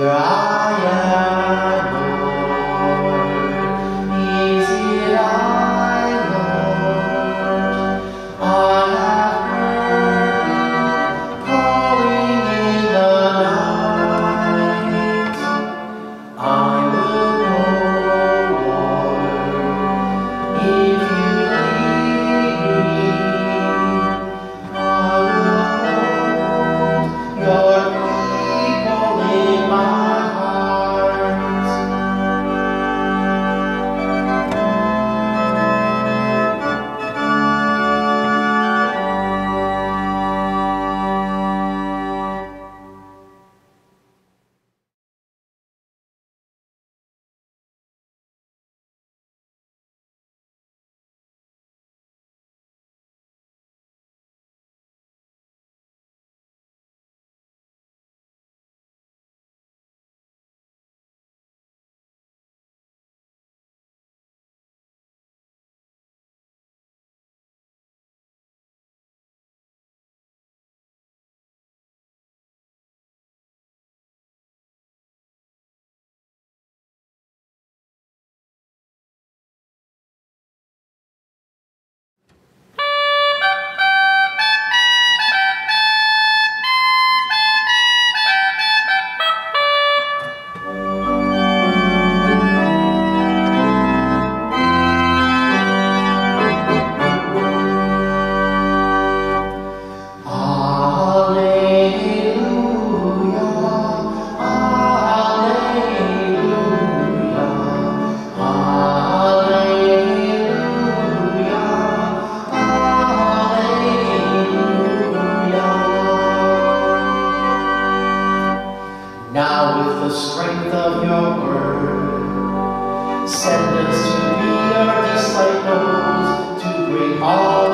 Yeah. the strength of your word. Send us to be Your disciples, to bring all